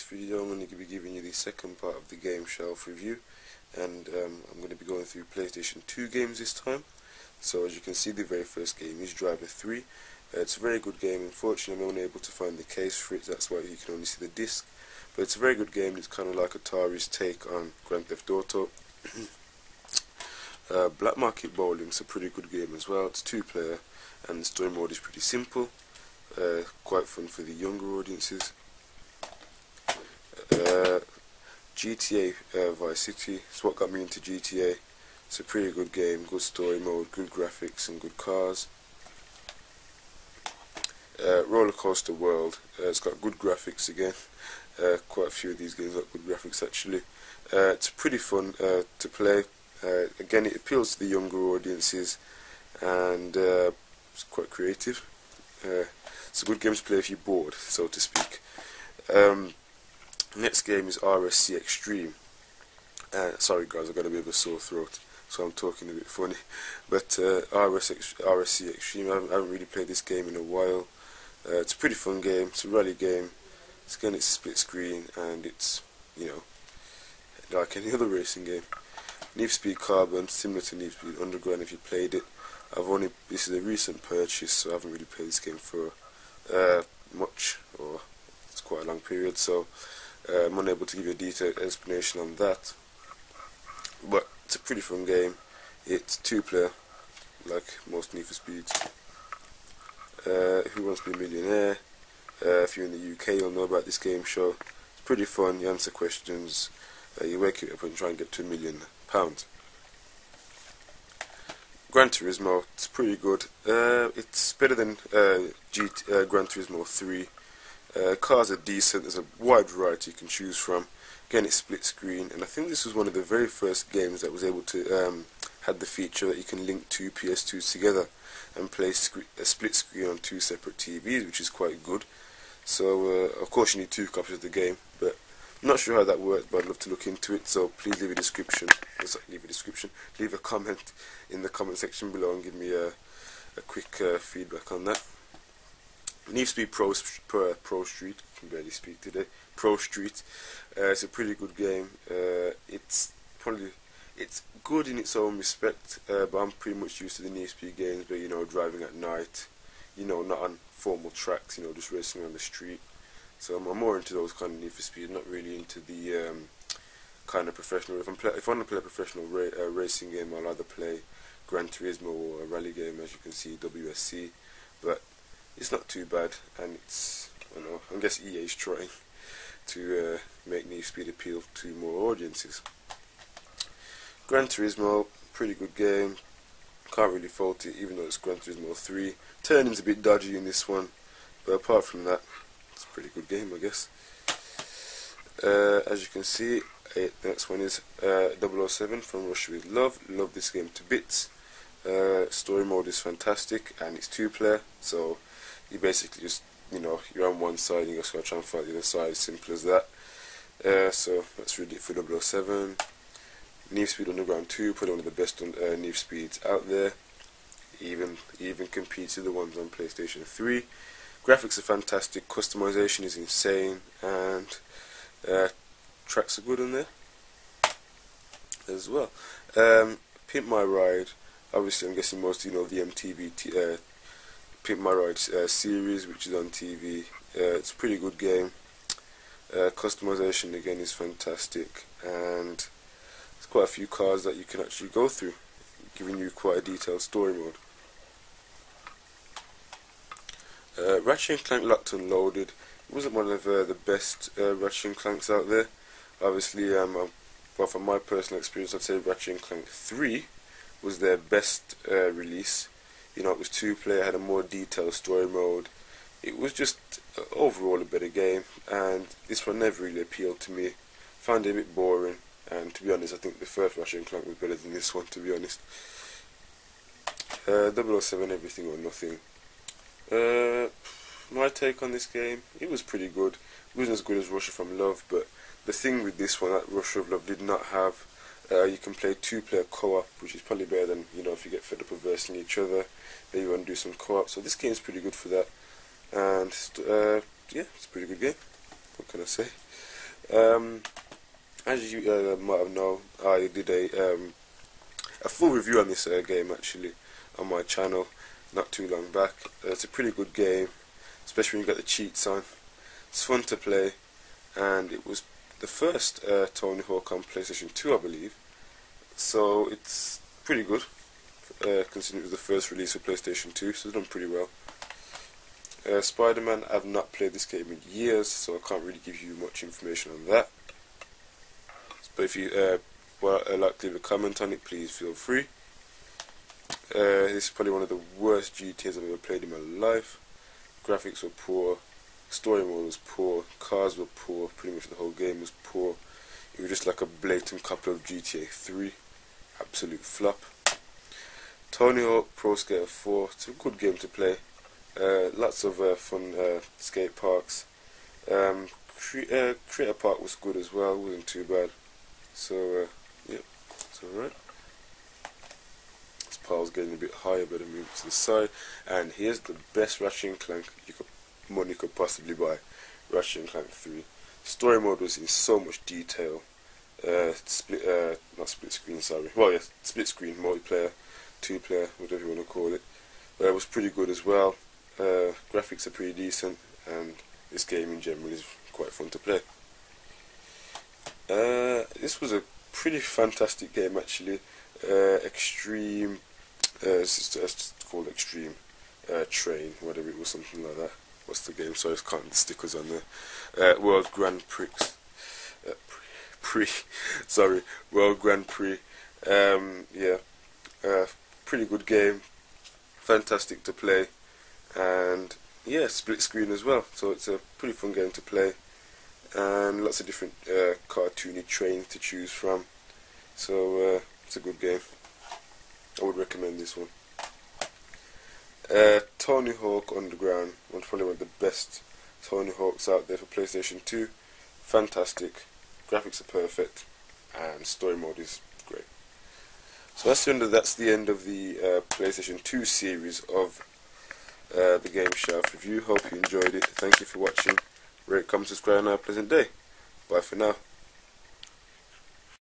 this video I'm going to be giving you the second part of the game shelf review and um, I'm going to be going through PlayStation 2 games this time. So as you can see the very first game is Driver 3 uh, it's a very good game. Unfortunately I'm only able to find the case for it that's why you can only see the disc. But it's a very good game. It's kind of like Atari's take on Grand Theft Auto. Uh, Black Market Bowling is a pretty good game as well. It's two player and the story mode is pretty simple. Uh, quite fun for the younger audiences uh, GTA uh, Vice City is what got me into GTA. It's a pretty good game, good story mode, good graphics and good cars. Uh, Roller Coaster World, uh, it's got good graphics again. Uh, quite a few of these games got good graphics actually. Uh, it's pretty fun uh, to play. again, it appeals to the younger audiences and it's quite creative. it's a good game to play if you're bored, so to speak. Um, Next game is RSC Extreme. Uh, sorry guys, I've got a bit of a sore throat, so I'm talking a bit funny. But uh, RS RSC Extreme, I haven't, I haven't, really played this game in a while. Uh, it's a pretty fun game, it's a rally game. It's again, it's split screen, and it's, you know, like any other racing game. Need Speed Carbon, similar to Need Speed Underground if you played it. I've only, this is a recent purchase, so I haven't really played this game for uh, much, or it's quite a long period, so I'm unable to give you a detailed explanation on that. But it's a pretty fun game. It's two player, like most Need for Speeds. Uh, Who Wants to Be a Millionaire? Uh, if you're in the UK, you'll know about this game show. It's pretty fun. You answer questions. Uh, you wake up and try and get a million pounds. Gran Turismo, it's pretty good. Uh, it's better than uh, GT, uh, Gran Turismo 3 uh, cars are decent, there's a wide variety you can choose from. Again, it's split screen, and I think this was one of the very first games that was able to um, had the feature that you can link two PS2s together and play a split screen on two separate TVs, which is quite good. So, uh, of course, you need two copies of the game, but I'm not sure how that works, but I'd love to look into it. So, please leave a description. Sorry, leave a description. Leave a comment in the comment section below and give me a, a quick uh, feedback on that. Need for Speed Pro, Pro, Pro Street, can barely speak today, Pro Street, uh, it's a pretty good game, uh, it's probably, it's good in its own respect, uh, but I'm pretty much used to the Need Speed games where, you know, driving at night, you know, not on formal tracks, you know, just racing on the street, so I'm, I'm more into those kind of Need for Speed, not really into the um, kind of professional, if, I'm if I want to play a professional ra uh, racing game, I'll either play Gran Turismo or a rally game, as you can see, WRC, but it's not too bad, and it's I know I guess EA is trying to uh, make Need Speed appeal to more audiences. Gran Turismo, pretty good game. Can't really fault it, even though it's Gran Turismo 3. Turning's a bit dodgy in this one, but apart from that, it's a pretty good game, I guess. Uh, as you can see, the next one is uh, 007 from Russia with Love. Love this game to bits. Uh, story mode is fantastic, and it's two player, so you basically just you know you're on one side and you just gotta try and fight the other side simple as that. Uh, so that's really it for 007 Need Speed Underground 2 probably one of the best uh, Need Speeds out there. Even even competes with the ones on PlayStation 3 graphics are fantastic customization is insane and uh, tracks are good on there as well. Um, Pimp My Ride obviously I'm guessing most you know the MTV uh, Ride uh, series, which is on TV. Uh, it's a pretty good game. Uh, customization again is fantastic, and there's quite a few cars that you can actually go through, giving you quite a detailed story mode. Uh, Ratchet and Clank Locked and Loaded it wasn't one of uh, the best uh, Ratchet and Clanks out there. Obviously, um, well, from my personal experience, I'd say Ratchet and Clank 3 was their best uh, release you know, it was two player, had a more detailed story mode. It was just uh, overall a better game, and this one never really appealed to me. Found it a bit boring, and to be honest, I think the first and Clank was better than this one, to be honest. Uh, 007 Everything or Nothing. Uh, my take on this game, it was pretty good. It wasn't as good as Russia from Love, but the thing with this one that Russia of Love did not have uh, you can play two-player co-op, which is probably better than you know if you get fed up of versing each other. Maybe you want to do some co-op. So this game is pretty good for that, and uh, yeah, it's a pretty good game. What can I say? Um, as you uh, might have known, I did a um, a full review on this uh, game actually on my channel not too long back. Uh, it's a pretty good game, especially when you got the cheats on. It's fun to play, and it was the first uh, Tony Hawk on PlayStation 2, I believe. So it's pretty good, uh, considering it was the first release of PlayStation 2, so it's done pretty well. Uh, Spider-Man, I've not played this game in years, so I can't really give you much information on that. But if you uh, well, uh, like to leave a comment on it, please feel free. Uh, this is probably one of the worst GTAs I've ever played in my life. Graphics were poor, story mode was poor, cars were poor, pretty much the whole game was poor. It was just like a blatant copy of GTA 3. Absolute flop. Tony Hawk Pro Skater 4, it's a good game to play. Uh, lots of uh, fun uh, skate parks. Um, Cre uh, Creator Park was good as well, wasn't too bad. So, uh, yeah, it's alright. Pile's getting a bit higher, better move to the side. And here's the best Ratchet and Clank you could, money could possibly buy. Ratchet and Clank 3. Story mode was in so much detail. Uh, split, uh, not split screen, sorry. Well, yes, split screen, multiplayer, two player, whatever you want to call it. But it was pretty good as well. Uh, graphics are pretty decent, and this game in general is quite fun to play. Uh, this was a pretty fantastic game actually. Uh, extreme, uh, it's, it's called Extreme uh, Train, whatever it was, something like that. What's the game? Sorry, I can't stickers on there. Uh, World Grand Prix. Uh, Prix. Sorry, World Grand Prix. Um, yeah, uh, pretty good game. Fantastic to play, and yeah, split screen as well. So it's a pretty fun game to play and lots of different uh, cartoony trains to choose from. So uh, it's a good game. I would recommend this one. Uh, Tony Hawk Underground, was probably one of the best Tony Hawks out there for PlayStation 2. Fantastic, graphics are perfect, and story mode is great. So that's the end of, that's the end of the uh, PlayStation 2 series of uh, the Game review. Hope you enjoyed it. Thank you for watching. Rate, comment, subscribe, and have a pleasant day. Bye for now.